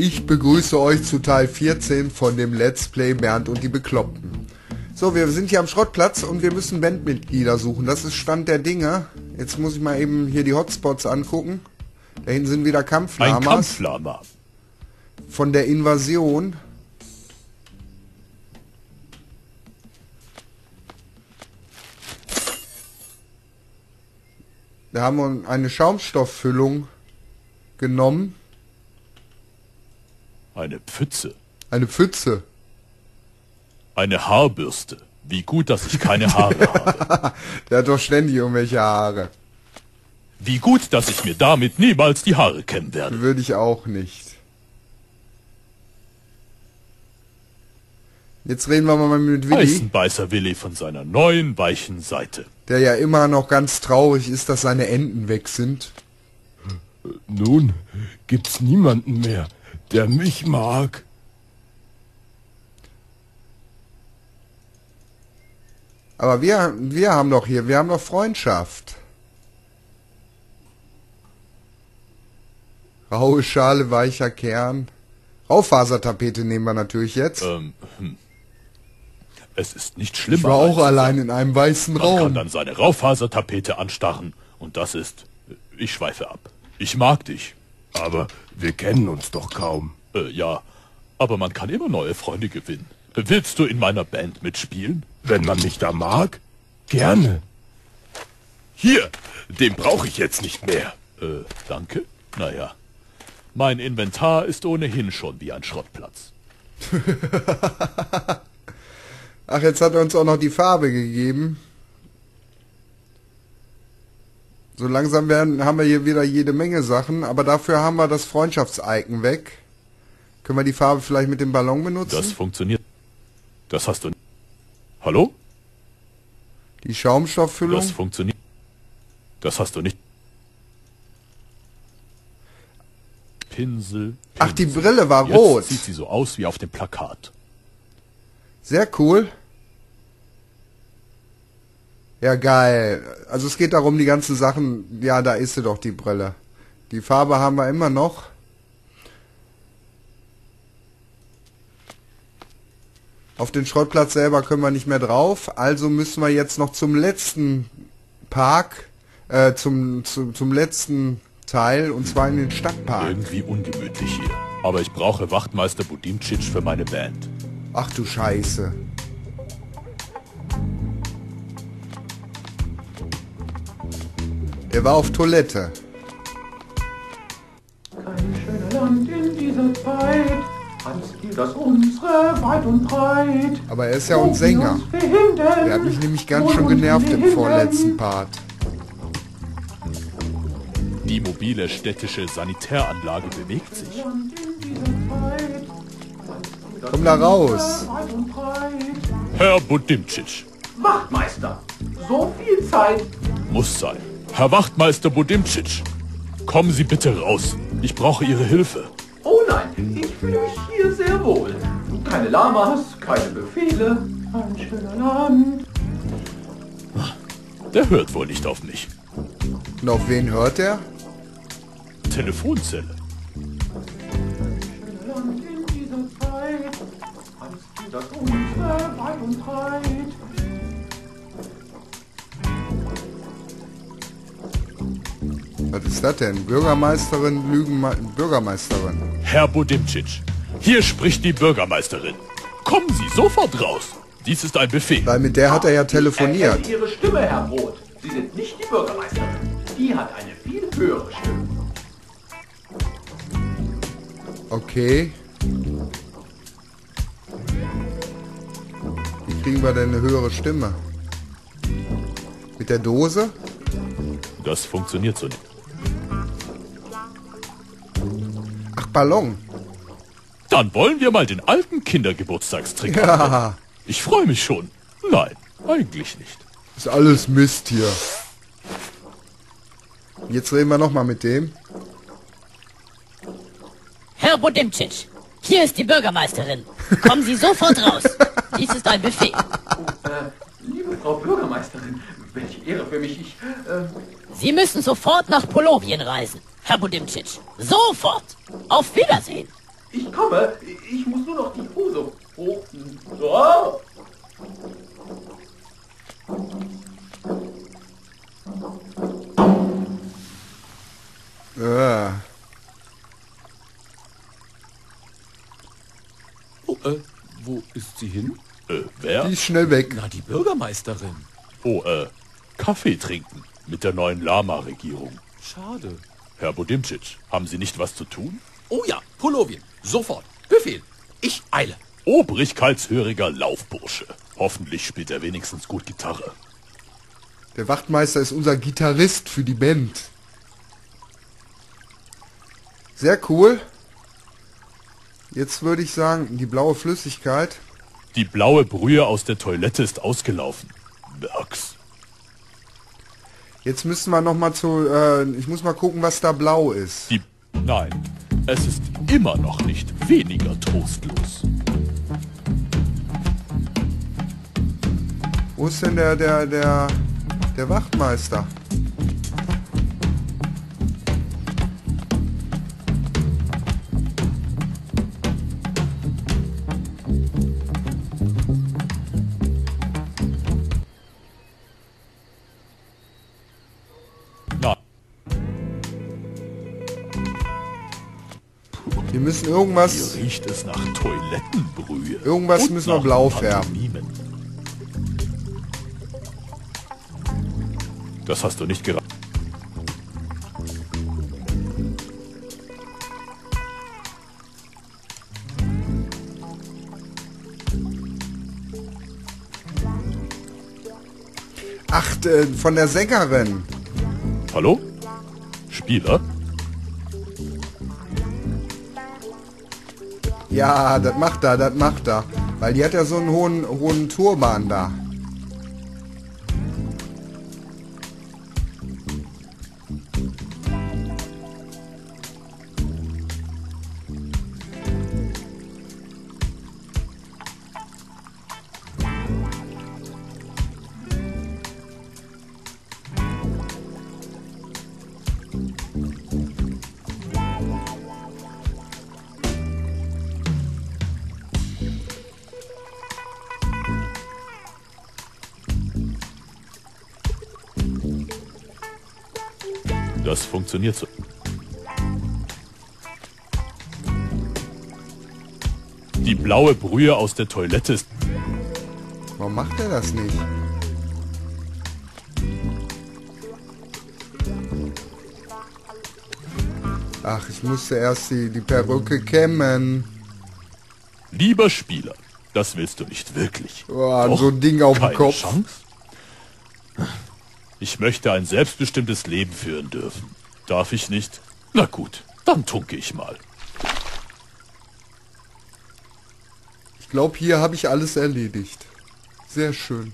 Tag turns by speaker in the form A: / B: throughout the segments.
A: Ich begrüße euch zu Teil 14 von dem Let's Play Bernd und die Bekloppten. So, wir sind hier am Schrottplatz und wir müssen Bandmitglieder suchen. Das ist Stand der Dinge. Jetzt muss ich mal eben hier die Hotspots angucken. Da hinten sind wieder
B: Ein
A: Kampflamas
B: Kampflama.
A: von der Invasion. Da haben wir eine Schaumstofffüllung genommen.
B: Eine Pfütze.
A: Eine Pfütze.
B: Eine Haarbürste. Wie gut, dass ich keine Haare habe.
A: Der hat doch ständig irgendwelche Haare.
B: Wie gut, dass ich mir damit niemals die Haare kämmen werde.
A: Würde ich auch nicht. Jetzt reden wir mal mit Willi,
B: Eisenbeißer Willi von seiner neuen, weichen Seite.
A: der ja immer noch ganz traurig ist, dass seine Enten weg sind.
C: Nun gibt's niemanden mehr, der mich mag.
A: Aber wir, wir haben doch hier, wir haben doch Freundschaft. Raue Schale, weicher Kern. Raufasertapete nehmen wir natürlich jetzt.
B: Ähm, hm. Es ist nicht schlimmer.
A: ich war auch allein in einem weißen
B: Man kann
A: Raum.
B: dann seine Raufasertapete anstarren. Und das ist... Ich schweife ab. Ich mag dich.
C: Aber wir kennen uns doch kaum.
B: Äh, ja. Aber man kann immer neue Freunde gewinnen. Willst du in meiner Band mitspielen?
C: Wenn man mich da mag, gerne. Hier, den brauche ich jetzt nicht mehr.
B: Äh, danke? Naja. Mein Inventar ist ohnehin schon wie ein Schrottplatz.
A: Ach, jetzt hat er uns auch noch die Farbe gegeben. So langsam werden, haben wir hier wieder jede Menge Sachen, aber dafür haben wir das Freundschafts-Icon weg. Können wir die Farbe vielleicht mit dem Ballon benutzen?
B: Das funktioniert. Das hast du... Hallo?
A: die Schaumstofffüllung?
B: Das funktioniert. Das hast du nicht. Pinsel.
A: Ach, die
B: Pinsel.
A: Brille war
B: Jetzt
A: rot.
B: sieht sie so aus wie auf dem Plakat.
A: Sehr cool. Ja, geil. Also es geht darum, die ganzen Sachen, ja, da ist sie doch, die Brille. Die Farbe haben wir immer noch. Auf den Schrottplatz selber können wir nicht mehr drauf, also müssen wir jetzt noch zum letzten Park, äh, zum, zum, zum letzten Teil, und zwar in den Stadtpark.
B: Irgendwie ungemütlich hier. Aber ich brauche Wachtmeister Budimcic für meine Band.
A: Ach du Scheiße. Er war auf Toilette.
D: Kein schöner Land in dieser Zeit, als gilt das unsere weit und breit.
A: Aber er ist ja ein Sänger. Der hat mich nämlich ganz schön genervt im vorletzten Part.
B: Die mobile städtische Sanitäranlage bewegt sich.
A: Komm da raus.
B: Herr Budimcic.
D: Wachtmeister, so viel Zeit.
B: Muss sein. Herr Wachtmeister Budimcic. Kommen Sie bitte raus. Ich brauche Ihre Hilfe.
D: Oh nein, ich fühle mich hier sehr wohl. Keine Lamas, keine Befehle. Ein schöner Land.
B: Der hört wohl nicht auf mich.
A: Und auf wen hört er?
B: Telefonzelle.
D: Schöner Land in dieser Zeit, als gilt das unsere weit und breit.
A: Was ist das denn? Bürgermeisterin, Lügenme Bürgermeisterin.
B: Herr Budimcic. Hier spricht die Bürgermeisterin. Kommen Sie sofort raus. Dies ist ein Befehl.
A: Weil mit der hat er ja
D: Ich
A: telefoniert.
D: erkenne Ihre Stimme, Herr Roth. Sie sind nicht die Bürgermeisterin. Die hat eine viel höhere Stimme.
A: Okay. Wie kriegen wir denn eine höhere Stimme? Mit der Dose?
B: Das funktioniert so nicht.
A: Ballon.
B: Dann wollen wir mal den alten Kindergeburtstagstrick machen.
A: Ja,
B: Ich freue mich schon. Nein, eigentlich nicht.
A: ist alles Mist hier. Jetzt reden wir nochmal mit dem.
E: Herr Budimcic, hier ist die Bürgermeisterin. Kommen Sie sofort raus. Dies ist ein Befehl.
D: Liebe Frau Bürgermeisterin, welche Ehre für mich. Ich, äh,
E: Sie müssen sofort nach Polowien reisen. Herr Budimcic, sofort. Auf Wiedersehen.
D: komme. Ich muss nur noch die Hose hoch. Oh.
A: Äh.
C: Oh, äh, wo ist sie hin?
B: Äh, wer?
A: Die ist schnell weg.
C: Na, die Bürgermeisterin.
B: Oh, äh, Kaffee trinken mit der neuen Lama-Regierung.
C: Schade.
B: Herr Budimcic, haben Sie nicht was zu tun?
C: Oh ja, Polowien. Sofort. Befehl. Ich eile.
B: Obrigkeitshöriger Laufbursche. Hoffentlich spielt er wenigstens gut Gitarre.
A: Der Wachtmeister ist unser Gitarrist für die Band. Sehr cool. Jetzt würde ich sagen, die blaue Flüssigkeit.
B: Die blaue Brühe aus der Toilette ist ausgelaufen. Merks.
A: Jetzt müssen wir noch mal zu... Äh, ich muss mal gucken, was da blau ist.
B: Die... Nein, es ist immer noch nicht weniger trostlos.
A: Wo ist denn der, der, der, der Wachtmeister? Müssen irgendwas...
B: hier riecht es nach Toilettenbrühe.
A: Irgendwas müssen wir blau färben.
B: Das hast du nicht gerade.
A: Ach, von der Sängerin.
B: Hallo? Spieler?
A: Ja, das macht er, das macht er. Weil die hat ja so einen hohen, hohen Turban da.
B: Das funktioniert so. Die blaue Brühe aus der Toilette ist...
A: Warum macht er das nicht? Ach, ich musste erst die, die Perücke kämmen.
B: Lieber Spieler, das willst du nicht wirklich.
A: Oh, so ein Ding auf dem Kopf.
B: Chance? Ich möchte ein selbstbestimmtes Leben führen dürfen. Darf ich nicht? Na gut, dann tunke ich mal.
A: Ich glaube, hier habe ich alles erledigt. Sehr schön.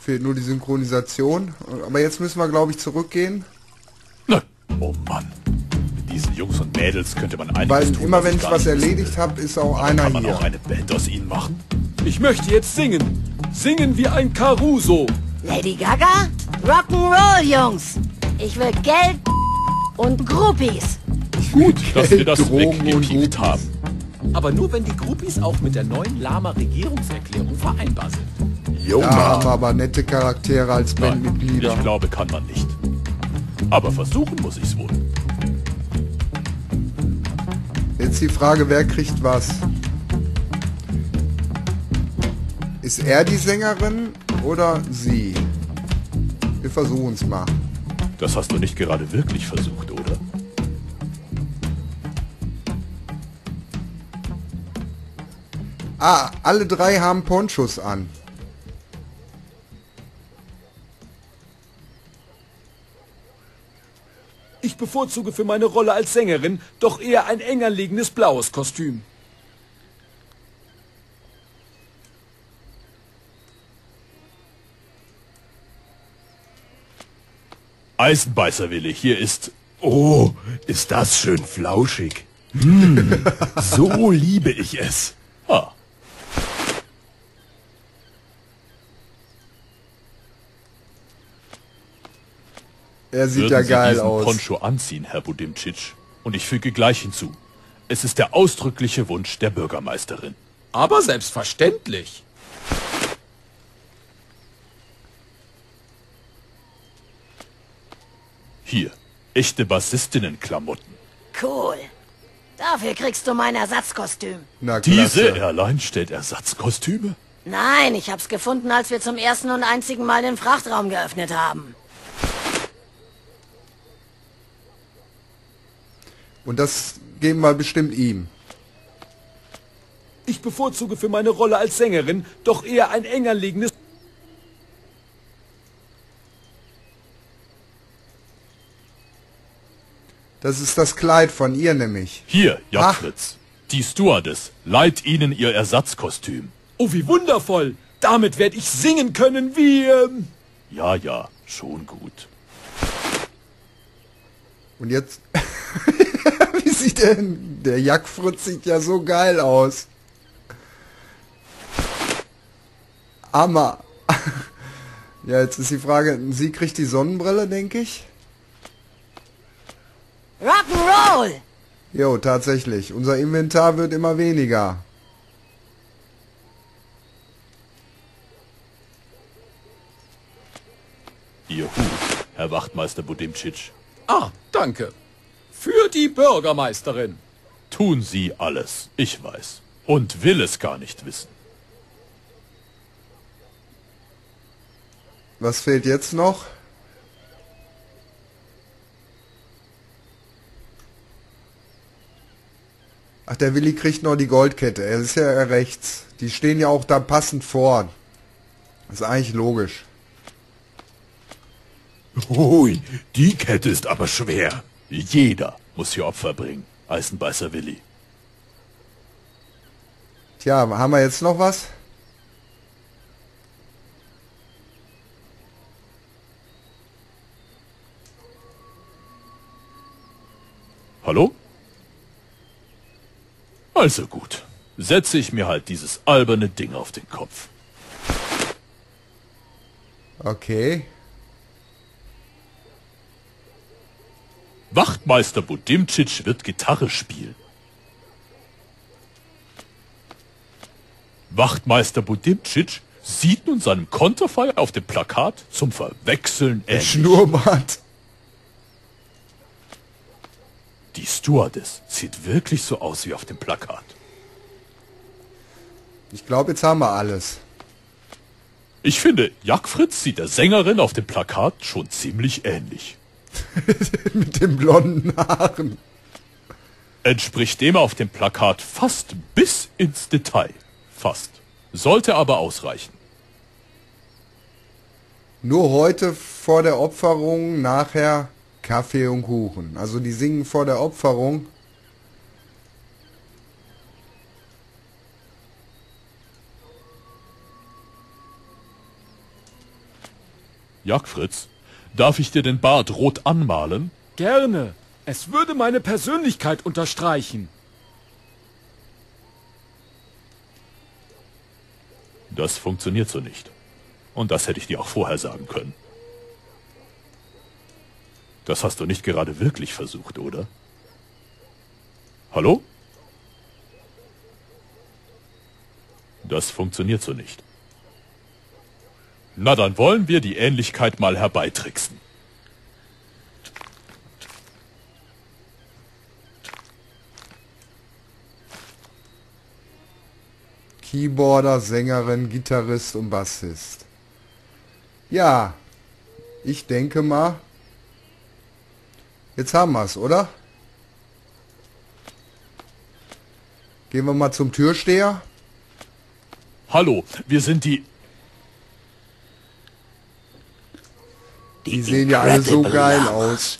A: Fehlt nur die Synchronisation. Aber jetzt müssen wir, glaube ich, zurückgehen.
B: Na, oh Mann. Mit diesen Jungs und Mädels könnte man einiges
A: Weil
B: tun,
A: immer wenn ich was erledigt habe, ist auch
B: Aber
A: einer
B: Kann man
A: hier.
B: auch eine Band aus ihnen machen?
C: Ich möchte jetzt singen. Singen wie ein Caruso.
F: Lady Gaga? Rock'n'Roll, Jungs. Ich will Geld und Groupies.
B: Gut, dass wir das
A: Drogen Groupies.
B: haben.
C: Aber nur wenn die Groupies auch mit der neuen Lama-Regierungserklärung vereinbar sind.
A: Da haben wir aber nette Charaktere als
B: Nein,
A: Bandmitglieder.
B: ich glaube, kann man nicht. Aber versuchen muss ich's wohl.
A: Jetzt die Frage, wer kriegt was? Ist er die Sängerin oder sie? Wir versuchen es mal.
B: Das hast du nicht gerade wirklich versucht, oder?
A: Ah, alle drei haben Ponchos an.
C: Ich bevorzuge für meine Rolle als Sängerin doch eher ein enger liegendes blaues Kostüm.
B: Eisenbeißerwille, hier ist...
C: Oh, ist das schön flauschig.
B: So liebe ich es. Ah,
A: Er sieht
B: würden
A: ja
B: Sie
A: geil
B: diesen
A: aus.
B: Poncho anziehen, Herr Budimcic. Und ich füge gleich hinzu. Es ist der ausdrückliche Wunsch der Bürgermeisterin.
C: Aber selbstverständlich.
B: Hier, echte Bassistinnenklamotten.
F: Cool. Dafür kriegst du mein Ersatzkostüm.
A: Na
B: Diese. Airline stellt Ersatzkostüme?
F: Nein, ich hab's gefunden, als wir zum ersten und einzigen Mal den Frachtraum geöffnet haben.
A: Und das geben wir bestimmt ihm.
G: Ich bevorzuge für meine Rolle als Sängerin doch eher ein eng anliegendes...
A: Das ist das Kleid von ihr nämlich.
B: Hier. Jagdfritz. Die Stewardess leiht Ihnen ihr Ersatzkostüm.
G: Oh, wie wundervoll! Damit werde ich singen können wie... Ähm,
B: Ja, ja, schon gut.
A: Und jetzt... Wie sieht der denn? Der Jackfritz sieht ja so geil aus. Hammer. ja, jetzt ist die Frage, sie kriegt die Sonnenbrille, denke ich.
F: Rock'n'Roll!
A: Jo, tatsächlich. Unser Inventar wird immer weniger.
B: Ihr Hut, Herr Wachtmeister Budimcic.
C: Ah, danke. Für die Bürgermeisterin.
B: Tun Sie alles, ich weiß. Und will es gar nicht wissen.
A: Was fehlt jetzt noch? Ach, der Willi kriegt noch die Goldkette. Er ist ja rechts. Die stehen ja auch da passend vor. Das ist eigentlich logisch.
B: Hui, die Kette ist aber schwer. Jeder muss hier Opfer bringen. Eisenbeißer Willi.
A: Tja, haben wir jetzt noch was?
B: Hallo? Also gut. Setze ich mir halt dieses alberne Ding auf den Kopf.
A: Okay.
B: Wachtmeister Budimcic wird Gitarre spielen. Wachtmeister Budimcic sieht nun seinem Konterfei auf dem Plakat zum Verwechseln ähnlich.
A: Schnurrbart.
B: Die Stewardess sieht wirklich so aus wie auf dem Plakat.
A: Ich glaube, jetzt haben wir alles.
B: Ich finde, Jagdfritz sieht der Sängerin auf dem Plakat schon ziemlich ähnlich.
A: Mit den blonden Haaren.
B: Entspricht dem auf dem Plakat fast bis ins Detail. Fast. Sollte aber ausreichen.
A: Nur heute vor der Opferung, nachher Kaffee und Kuchen. Also die singen vor der Opferung.
B: Jagdfritz, darf ich dir den Bart rot anmalen?
G: gerne. Es würde meine Persönlichkeit unterstreichen.
B: Das funktioniert so nicht. Und das hätte ich dir auch vorher sagen können. Das hast du nicht gerade wirklich versucht, oder? Hallo? Das funktioniert so nicht. Na, dann wollen wir die Ähnlichkeit mal herbeitricksen.
A: Keyboarder, Sängerin, Gitarrist und Bassist. Ja, ich denke mal, jetzt haben wir's, oder? Gehen wir mal zum Türsteher.
B: Hallo, wir sind die...
A: Die sehen ja alle so geil
H: Llamas.
A: aus.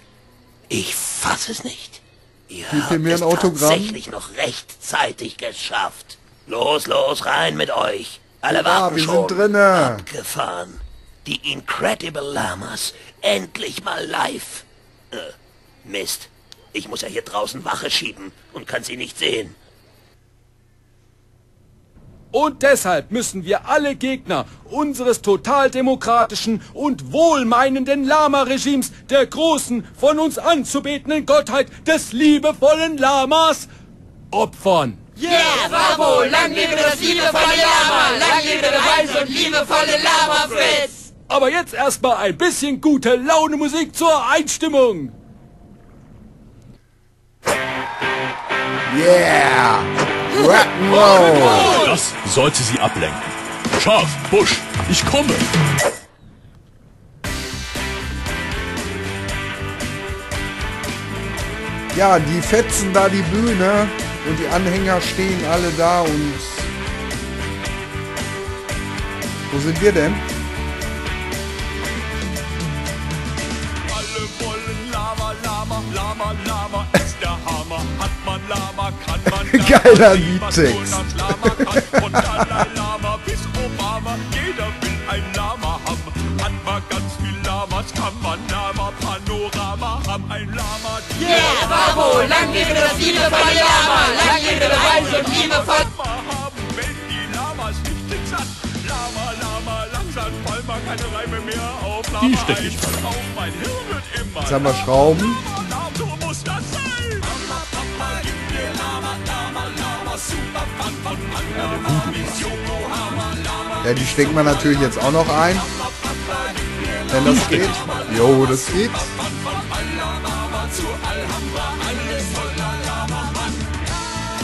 H: Ich fasse es nicht. Ihr
A: Gib
H: habt
A: mir
H: es
A: ein Autogramm.
H: tatsächlich noch rechtzeitig geschafft. Los, los, rein mit euch. Alle warten
A: wir
H: schon.
A: sind drinne.
H: Abgefahren. Die Incredible Llamas. Endlich mal live. Äh, Mist. Ich muss ja hier draußen Wache schieben und kann sie nicht sehen.
G: Und deshalb müssen wir alle Gegner unseres totaldemokratischen und wohlmeinenden Lama-Regimes, der großen, von uns anzubetenden Gottheit des liebevollen Lamas, opfern.
I: Yeah, bravo! Lang lebe das liebevolle Lama! Lang lebe der weise und liebevolle Lama Fritz!
G: Aber jetzt erstmal ein bisschen gute Laune Musik zur Einstimmung.
A: Yeah! Rock'n'Roll!
B: Das sollte sie ablenken. Schaf, Busch, ich komme.
A: Ja, die fetzen da die Bühne und die Anhänger stehen alle da und... Wo sind wir denn?
C: Ein Lama,
I: Yeah, bravo! Lang lebe das liebevolle Lama! Lang lebe der weise und
C: haben, wenn die Lamas nicht sind satt. Lama, Lama, langsam fallen mal keine Reime mehr auf. Lama
B: Die steck ich
C: ein, auf mein Hirn wird immer
A: Jetzt haben wir Schrauben. Ja, die stecken wir natürlich jetzt auch noch ein. Wenn das geht. Jo, das geht.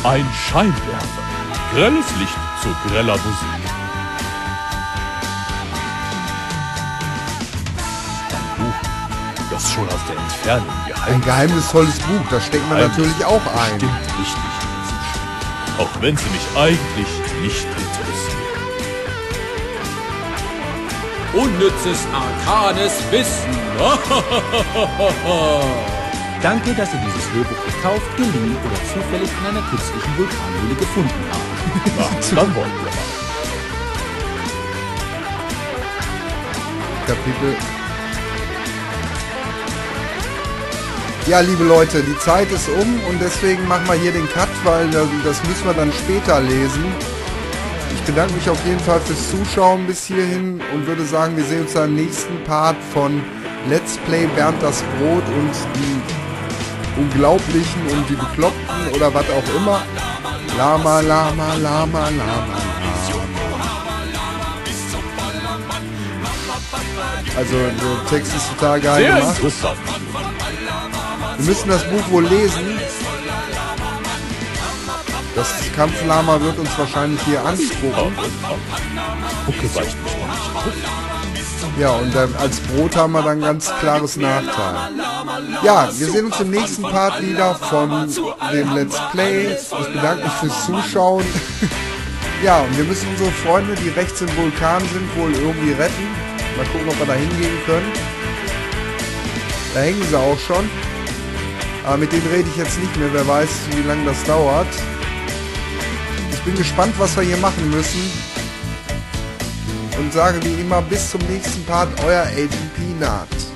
B: Ein Scheinwerfer. Grelles Licht zu greller Musik. Ein Buch, das schon aus der Entfernung
A: Ein
B: geheim
A: geheimnisvolles Buch, das stecken wir natürlich auch ein.
B: Stimmt Spiel. Auch wenn sie mich eigentlich nicht interessieren.
G: Unnützes arkanes Wissen.
J: Danke, dass Sie dieses Hörbuch gekauft, geliehen oder zufällig in einer künstlichen Vulkanhöhle gefunden haben.
B: Na, dann wollen wir mal.
A: Kapitel. Ja, liebe Leute, die Zeit ist um und deswegen machen wir hier den Cut, weil das das müssen wir dann später lesen. Ich bedanke mich auf jeden Fall fürs Zuschauen bis hierhin und würde sagen, wir sehen uns dann im nächsten Part von Let's Play Bernd das Brot und die Unglaublichen und die Bekloppten oder was auch immer. Lama, Lama, Lama, Lama, Lama. Also der Text ist total geil
B: Sehr
A: gemacht. Müssen das Buch wohl lesen. Das Kampflama wird uns wahrscheinlich hier anspucken. Ja, und dann als Brot haben wir dann ganz klares Nachteil. Ja, wir sehen uns im nächsten Part wieder von dem Let's Play. Ich bedanke mich fürs Zuschauen. Ja, und wir müssen unsere Freunde, die rechts im Vulkan sind, wohl irgendwie retten. Mal gucken, ob wir da hingehen können. Da hängen sie auch schon. Aber mit denen rede ich jetzt nicht mehr. Wer weiß, wie lange das dauert. Ich bin gespannt, was wir hier machen müssen. Und sage wie immer bis zum nächsten Part, euer Agent Peanut.